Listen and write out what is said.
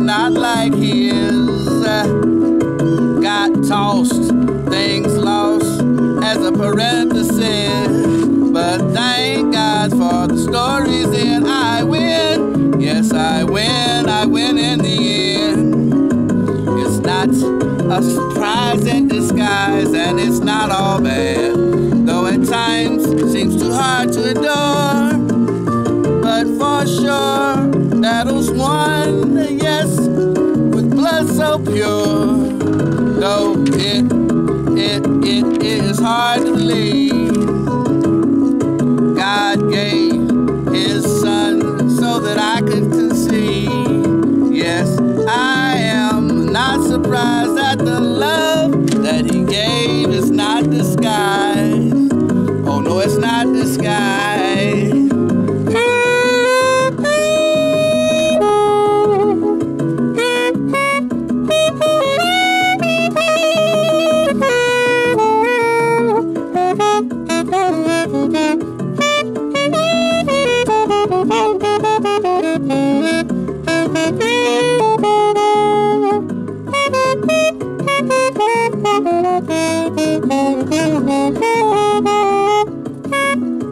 not like his. Got tossed, things lost as a parenthesis. But thank God for the stories and I win. Yes, I win, I win in the end. It's not a surprise in disguise, and it's not all bad. Though at times it seems too hard to endure. But for sure, battles won, so pure. Though it, it, it is hard to believe. God gave his son so that I could conceive. Yes, I am not surprised that the love